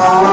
Bye.